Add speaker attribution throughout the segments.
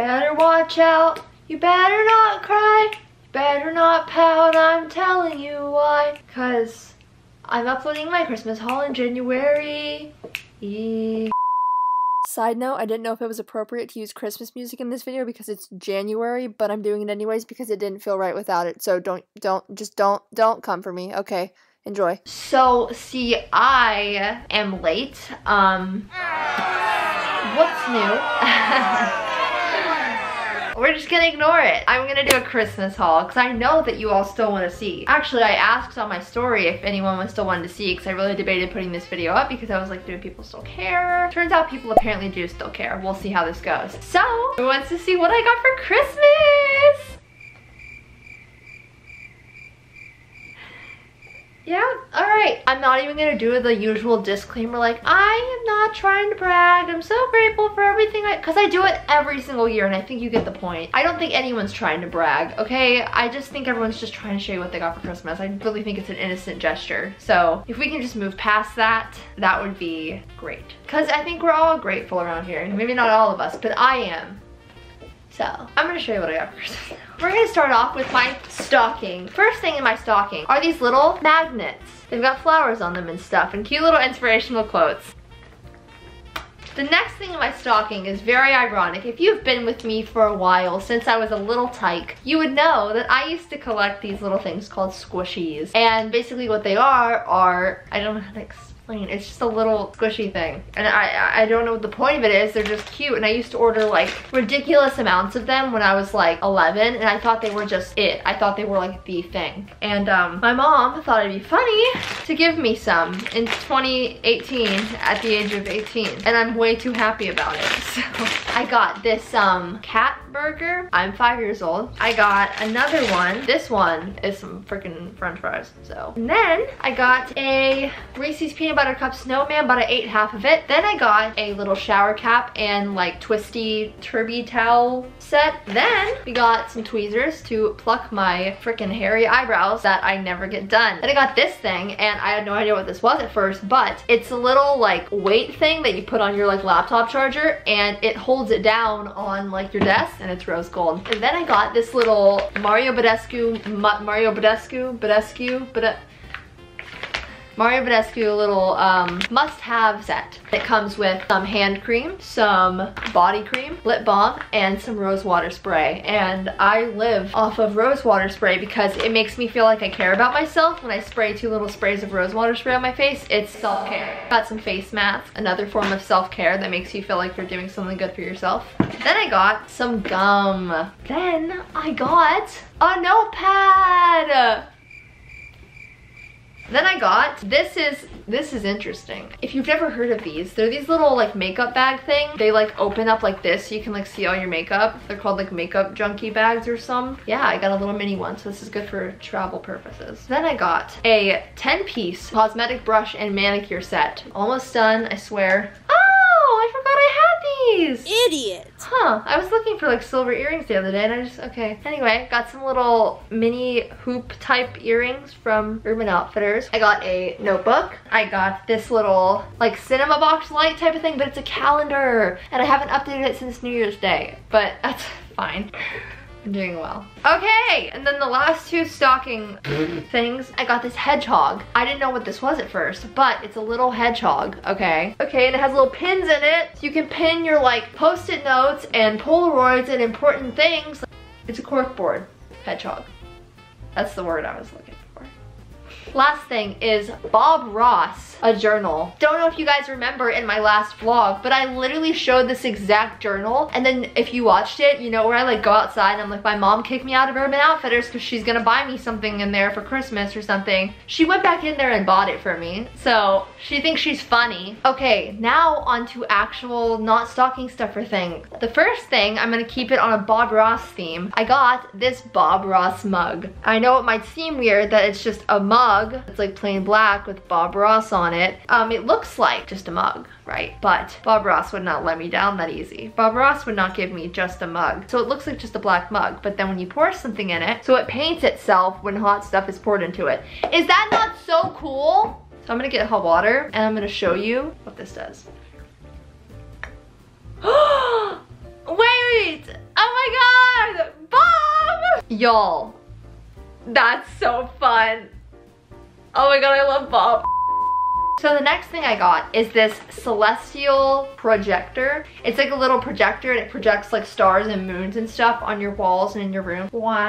Speaker 1: better watch out. You better not cry. You better not pout. I'm telling you why. Cause I'm uploading my Christmas haul in January. Yeah.
Speaker 2: Side note, I didn't know if it was appropriate to use Christmas music in this video because it's January, but I'm doing it anyways because it didn't feel right without it. So don't, don't, just don't, don't come for me. Okay, enjoy.
Speaker 1: So, see, I am late. Um, what's new? We're just gonna ignore it. I'm gonna do a Christmas haul because I know that you all still want to see. Actually, I asked on my story if anyone was still wanting to see because I really debated putting this video up because I was like, do people still care? Turns out people apparently do still care. We'll see how this goes. So, who wants to see what I got for Christmas? Yeah, all right. I'm not even gonna do the usual disclaimer like, I am not trying to brag. I'm so grateful for everything I, cause I do it every single year and I think you get the point. I don't think anyone's trying to brag, okay? I just think everyone's just trying to show you what they got for Christmas. I really think it's an innocent gesture. So if we can just move past that, that would be great. Cause I think we're all grateful around here. Maybe not all of us, but I am. So, I'm gonna show you what I got Christmas. We're gonna start off with my stocking. First thing in my stocking are these little magnets. They've got flowers on them and stuff and cute little inspirational quotes. The next thing in my stocking is very ironic. If you've been with me for a while, since I was a little tyke, you would know that I used to collect these little things called squishies. And basically what they are, are, I don't know how to explain it's just a little squishy thing. And I, I don't know what the point of it is. They're just cute. And I used to order like ridiculous amounts of them when I was like 11. And I thought they were just it. I thought they were like the thing. And um, my mom thought it'd be funny to give me some in 2018 at the age of 18. And I'm way too happy about it. So I got this um, cat burger. I'm five years old. I got another one. This one is some freaking french fries. So, and then I got a Reese's Peanut Butter Cup Snowman, but I ate half of it. Then I got a little shower cap and like twisty turby towel set. Then we got some tweezers to pluck my freaking hairy eyebrows that I never get done. Then I got this thing and I had no idea what this was at first, but it's a little like weight thing that you put on your like laptop charger and it holds it down on like your desk and it's rose gold. And then I got this little Mario Badescu, Mario Badescu, Badescu, Badescu, Mario Badescu a little um, must-have set. It comes with some hand cream, some body cream, lip balm, and some rose water spray. And I live off of rose water spray because it makes me feel like I care about myself when I spray two little sprays of rose water spray on my face. It's self-care. Got some face masks, another form of self-care that makes you feel like you're doing something good for yourself. Then I got some gum. Then I got a notepad. Then I got, this is, this is interesting. If you've never heard of these, they're these little like makeup bag thing. They like open up like this so you can like see all your makeup. They're called like makeup junkie bags or some. Yeah, I got a little mini one, so this is good for travel purposes. Then I got a 10 piece cosmetic brush and manicure set. Almost done, I swear. Oh, I forgot I had these.
Speaker 2: Idiot.
Speaker 1: Huh, I was looking for like silver earrings the other day and I just, okay. Anyway, got some little mini hoop type earrings from Urban Outfitters. I got a notebook. I got this little like cinema box light type of thing, but it's a calendar. And I haven't updated it since New Year's Day, but that's fine. I'm doing well. Okay, and then the last two stocking things, I got this hedgehog. I didn't know what this was at first, but it's a little hedgehog, okay? Okay, and it has little pins in it. So you can pin your like post-it notes and Polaroids and important things. It's a corkboard hedgehog. That's the word I was looking for. Last thing is Bob Ross, a journal. Don't know if you guys remember in my last vlog, but I literally showed this exact journal. And then if you watched it, you know where I like go outside and I'm like, my mom kicked me out of Urban Outfitters because she's gonna buy me something in there for Christmas or something. She went back in there and bought it for me. So she thinks she's funny. Okay, now on to actual not stocking stuffer thing. The first thing, I'm gonna keep it on a Bob Ross theme. I got this Bob Ross mug. I know it might seem weird that it's just a mug. It's like plain black with Bob Ross on it. Um, it looks like just a mug, right? But Bob Ross would not let me down that easy. Bob Ross would not give me just a mug. So it looks like just a black mug, but then when you pour something in it, so it paints itself when hot stuff is poured into it. Is that not so cool? So I'm gonna get hot water and I'm gonna show you what this does. Wait! Oh my god! Bob! Y'all, that's so fun. Oh my god, I love Bob. So the next thing I got is this celestial projector. It's like a little projector and it projects like stars and moons and stuff on your walls and in your room. Wow.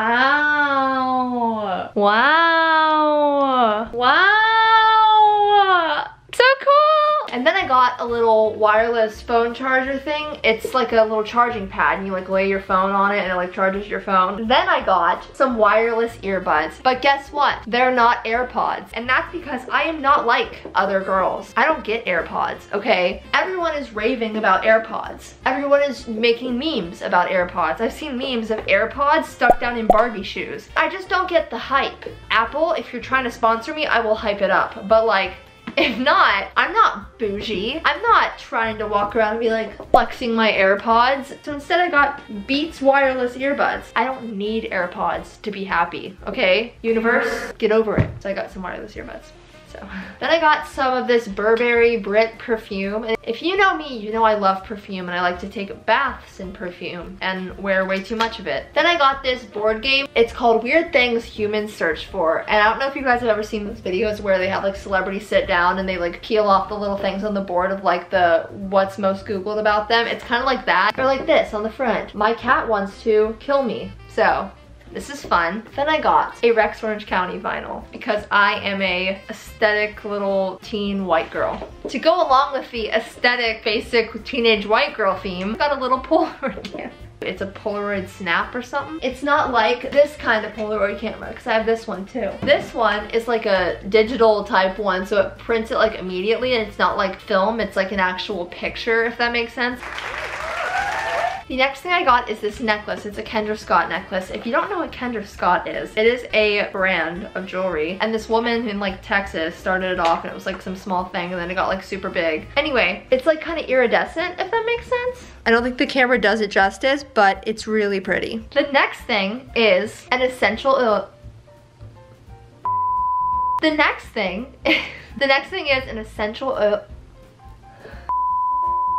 Speaker 1: Wow. Wow. So cool. A little wireless phone charger thing. It's like a little charging pad and you like lay your phone on it and it like charges your phone. Then I got some wireless earbuds. But guess what? They're not AirPods. And that's because I am not like other girls. I don't get AirPods, okay? Everyone is raving about AirPods. Everyone is making memes about AirPods. I've seen memes of AirPods stuck down in Barbie shoes. I just don't get the hype. Apple, if you're trying to sponsor me, I will hype it up. But like, if not, I'm not bougie. I'm not trying to walk around and be like flexing my AirPods. So instead I got Beats wireless earbuds. I don't need AirPods to be happy, okay? Universe, get over it. So I got some wireless earbuds. So then I got some of this Burberry Brit perfume. And if you know me, you know I love perfume and I like to take baths in perfume and wear way too much of it. Then I got this board game. It's called Weird Things Humans Search For. And I don't know if you guys have ever seen those videos where they have like celebrities sit down and they like peel off the little things on the board of like the what's most Googled about them. It's kind of like that. Or like this on the front. My cat wants to kill me. So this is fun. Then I got a Rex Orange County vinyl because I am a aesthetic little teen white girl. To go along with the aesthetic basic teenage white girl theme, I got a little Polaroid camera. It's a Polaroid snap or something. It's not like this kind of Polaroid camera because I have this one too. This one is like a digital type one so it prints it like immediately and it's not like film, it's like an actual picture if that makes sense. The next thing I got is this necklace. It's a Kendra Scott necklace. If you don't know what Kendra Scott is, it is a brand of jewelry. And this woman in like Texas started it off and it was like some small thing and then it got like super big. Anyway, it's like kind of iridescent, if that makes sense. I don't think the camera does it justice, but it's really pretty. The next thing is an essential oil. The next thing, the next thing is an essential oil.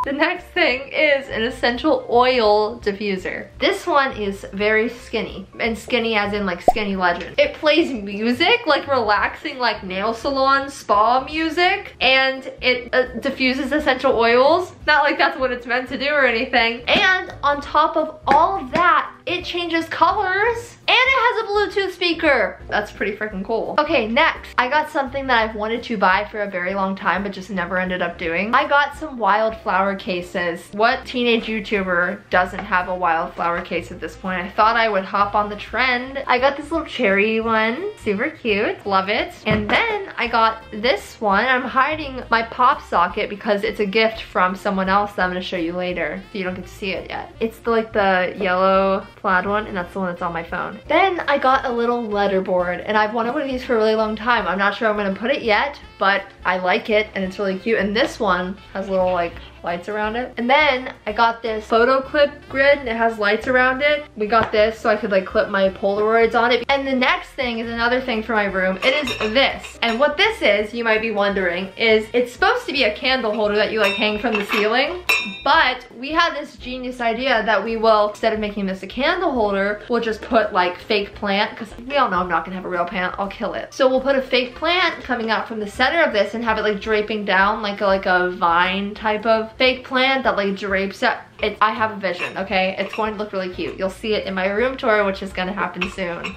Speaker 1: The next thing is an essential oil diffuser. This one is very skinny, and skinny as in like skinny legend. It plays music, like relaxing like nail salon spa music, and it uh, diffuses essential oils. Not like that's what it's meant to do or anything. And on top of all of that, it changes colors and it has a Bluetooth speaker. That's pretty freaking cool. Okay, next, I got something that I've wanted to buy for a very long time, but just never ended up doing. I got some wildflower cases. What teenage YouTuber doesn't have a wildflower case at this point? I thought I would hop on the trend. I got this little cherry one, super cute, love it. And then I got this one. I'm hiding my pop socket because it's a gift from someone else that I'm gonna show you later, so you don't get to see it yet. It's the, like the yellow plaid one, and that's the one that's on my phone. Then I got a little letterboard, and I've wanted one of these for a really long time. I'm not sure I'm gonna put it yet, but I like it, and it's really cute. And this one has little like lights around it. And then I got this photo clip grid and it has lights around it. We got this so I could like clip my Polaroids on it. And the next thing is another thing for my room. It is this. And what this is, you might be wondering, is it's supposed to be a candle holder that you like hang from the ceiling. But we had this genius idea that we will, instead of making this a candle holder, we'll just put like fake plant, because we all know I'm not gonna have a real plant, I'll kill it. So we'll put a fake plant coming out from the center of this and have it like draping down like a, like a vine type of fake plant that like drapes up. It, I have a vision, okay? It's going to look really cute. You'll see it in my room tour, which is gonna happen soon.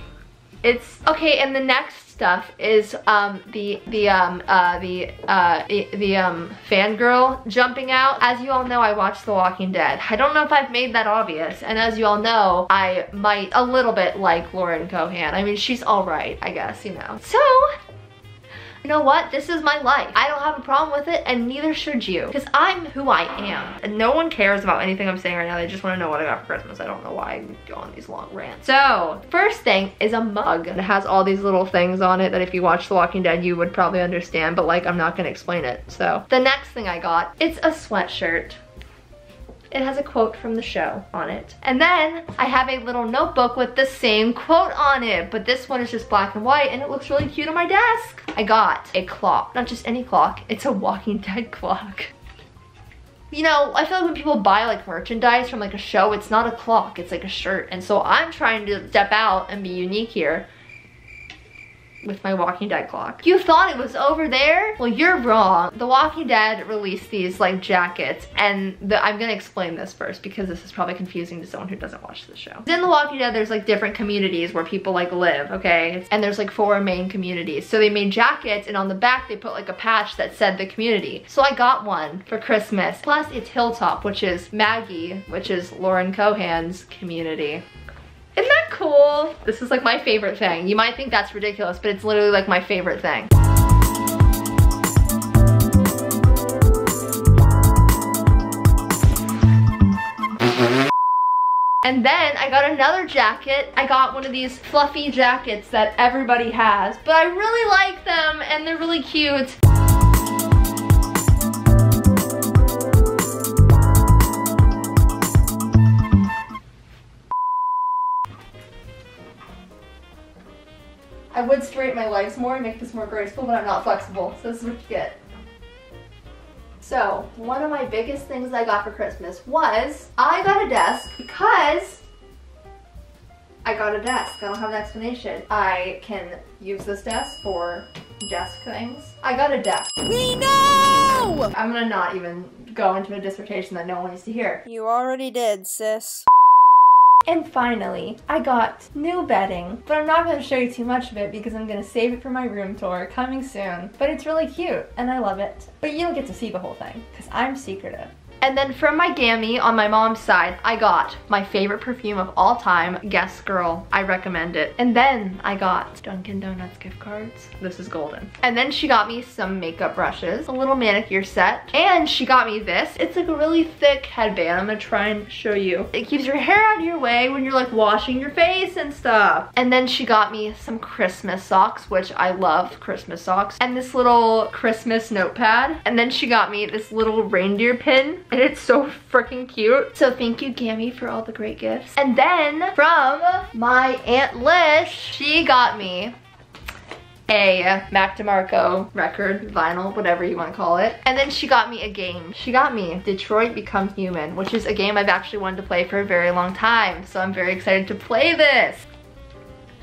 Speaker 1: It's, okay, and the next stuff is um, the the um, uh, the uh, the, um, fangirl jumping out. As you all know, I watched The Walking Dead. I don't know if I've made that obvious, and as you all know, I might a little bit like Lauren Cohan. I mean, she's all right, I guess, you know. So you know what? This is my life. I don't have a problem with it and neither should you because I'm who I am. And no one cares about anything I'm saying right now. They just want to know what I got for Christmas. I don't know why I go on these long rants. So first thing is a mug. It has all these little things on it that if you watch The Walking Dead, you would probably understand, but like I'm not gonna explain it. So the next thing I got, it's a sweatshirt. It has a quote from the show on it. And then I have a little notebook with the same quote on it, but this one is just black and white and it looks really cute on my desk. I got a clock, not just any clock, it's a Walking Dead clock. you know, I feel like when people buy like merchandise from like a show, it's not a clock, it's like a shirt. And so I'm trying to step out and be unique here with my Walking Dead clock. You thought it was over there? Well, you're wrong. The Walking Dead released these like jackets and the, I'm gonna explain this first because this is probably confusing to someone who doesn't watch the show. In The Walking Dead, there's like different communities where people like live, okay? And there's like four main communities. So they made jackets and on the back they put like a patch that said the community. So I got one for Christmas. Plus it's Hilltop, which is Maggie, which is Lauren Cohan's community. Isn't that cool? This is like my favorite thing. You might think that's ridiculous, but it's literally like my favorite thing. And then I got another jacket. I got one of these fluffy jackets that everybody has, but I really like them and they're really cute. I would straighten my legs more and make this more graceful, but I'm not flexible, so this is what you get. So, one of my biggest things I got for Christmas was I got a desk because I got a desk. I don't have an explanation. I can use this desk for desk things. I got a desk.
Speaker 2: We know!
Speaker 1: I'm gonna not even go into a dissertation that no one needs to hear.
Speaker 2: You already did, sis.
Speaker 1: And finally, I got new bedding, but I'm not going to show you too much of it because I'm going to save it for my room tour coming soon. But it's really cute and I love it. But you don't get to see the whole thing because I'm secretive. And then from my gammy on my mom's side, I got my favorite perfume of all time, Guess Girl. I recommend it. And then I got Dunkin' Donuts gift cards. This is golden. And then she got me some makeup brushes, a little manicure set, and she got me this. It's like a really thick headband. I'm gonna try and show you. It keeps your hair out of your way when you're like washing your face and stuff. And then she got me some Christmas socks, which I love Christmas socks, and this little Christmas notepad. And then she got me this little reindeer pin and it's so freaking cute. So thank you, Gammy, for all the great gifts. And then from my Aunt Lish, she got me a Mac DeMarco record, vinyl, whatever you want to call it. And then she got me a game. She got me Detroit Become Human, which is a game I've actually wanted to play for a very long time. So I'm very excited to play this.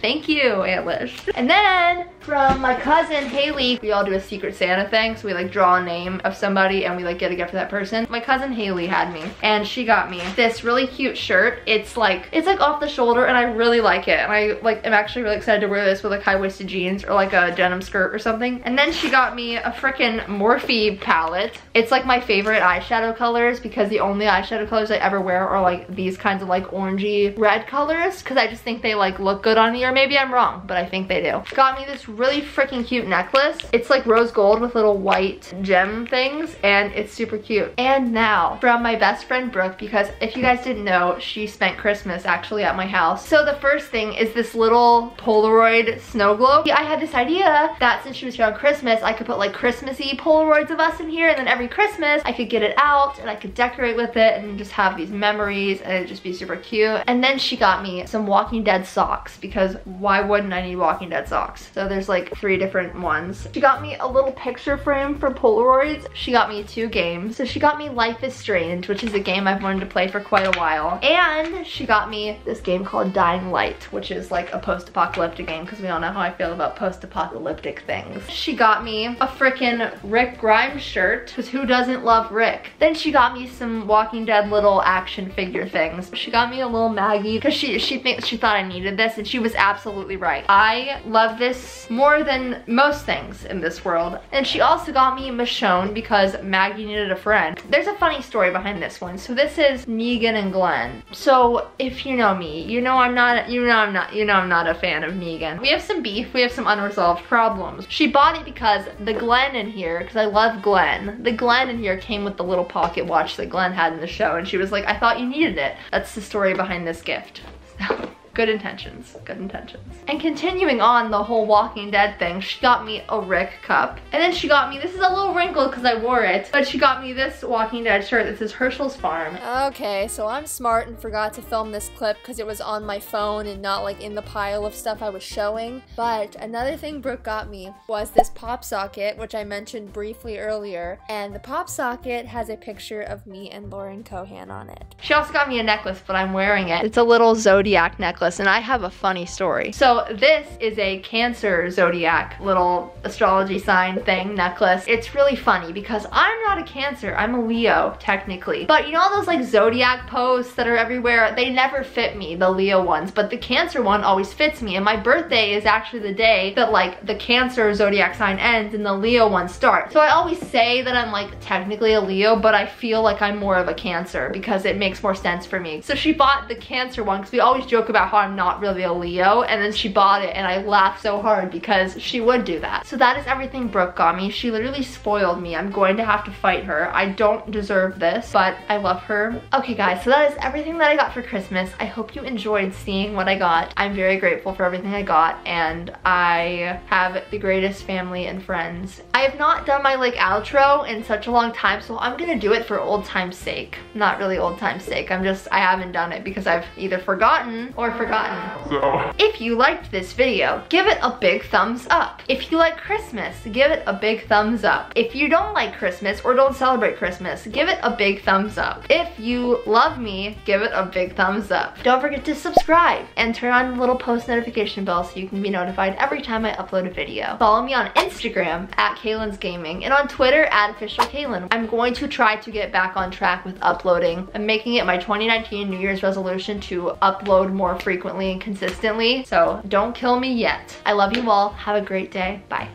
Speaker 1: Thank you, Aunt Lish. And then from my cousin Haley, we all do a secret Santa thing. So we like draw a name of somebody and we like get a gift for that person. My cousin Haley had me and she got me this really cute shirt. It's like, it's like off the shoulder and I really like it. And I like, am actually really excited to wear this with like high-waisted jeans or like a denim skirt or something. And then she got me a freaking Morphe palette. It's like my favorite eyeshadow colors because the only eyeshadow colors I ever wear are like these kinds of like orangey red colors because I just think they like look good on me or maybe I'm wrong, but I think they do. Got me this really freaking cute necklace. It's like rose gold with little white gem things and it's super cute. And now from my best friend Brooke because if you guys didn't know, she spent Christmas actually at my house. So the first thing is this little Polaroid snow globe. I had this idea that since she was here on Christmas, I could put like Christmassy Polaroids of us in here and then every Christmas I could get it out and I could decorate with it and just have these memories and it'd just be super cute. And then she got me some Walking Dead socks because why wouldn't I need Walking Dead socks? So there's like three different ones. She got me a little picture frame for Polaroids. She got me two games. So she got me Life is Strange, which is a game I've wanted to play for quite a while. And she got me this game called Dying Light, which is like a post-apocalyptic game because we all know how I feel about post-apocalyptic things. She got me a freaking Rick Grimes shirt because who doesn't love Rick? Then she got me some Walking Dead little action figure things. She got me a little Maggie because she, she thinks she thought I needed this and she was absolutely right. I love this more than most things in this world. And she also got me Michonne because Maggie needed a friend. There's a funny story behind this one. So this is Negan and Glenn. So if you know me, you know I'm not, you know I'm not, you know I'm not a fan of Negan. We have some beef, we have some unresolved problems. She bought it because the Glenn in here, because I love Glenn, the Glenn in here came with the little pocket watch that Glenn had in the show and she was like, I thought you needed it. That's the story behind this gift. So. Good intentions, good intentions. And continuing on the whole Walking Dead thing, she got me a Rick cup. And then she got me, this is a little wrinkled because I wore it, but she got me this Walking Dead shirt This is Hershel's Farm.
Speaker 2: Okay, so I'm smart and forgot to film this clip because it was on my phone and not like in the pile of stuff I was showing. But another thing Brooke got me was this pop socket, which I mentioned briefly earlier. And the pop socket has a picture of me and Lauren Cohan on it.
Speaker 1: She also got me a necklace, but I'm wearing it. It's a little zodiac necklace, and I have a funny story. So this is a Cancer zodiac little astrology sign thing necklace. It's really funny because I'm not a Cancer. I'm a Leo, technically. But you know all those like zodiac posts that are everywhere? They never fit me, the Leo ones, but the Cancer one always fits me. And my birthday is actually the day that like the Cancer zodiac sign ends and the Leo one starts. So I always say that I'm like technically a Leo, but I feel like I'm more of a Cancer because it makes more sense for me. So she bought the Cancer one because we always joke about I'm not really a Leo and then she bought it and I laughed so hard because she would do that. So that is everything Brooke got me. She literally spoiled me. I'm going to have to fight her. I don't deserve this, but I love her. Okay guys, so that is everything that I got for Christmas. I hope you enjoyed seeing what I got. I'm very grateful for everything I got and I have the greatest family and friends. I have not done my like outro in such a long time, so I'm gonna do it for old time's sake. Not really old time's sake. I'm just, I haven't done it because I've either forgotten or forgotten. So. If you liked this video, give it a big thumbs up. If you like Christmas, give it a big thumbs up. If you don't like Christmas or don't celebrate Christmas, give it a big thumbs up. If you love me, give it a big thumbs up. Don't forget to subscribe and turn on the little post notification bell so you can be notified every time I upload a video. Follow me on Instagram at Kaelyn's Gaming and on Twitter at official Kaylin. I'm going to try to get back on track with uploading. I'm making it my 2019 New Year's resolution to upload more frequently frequently and consistently. So don't kill me yet. I love you all. Have a great day. Bye.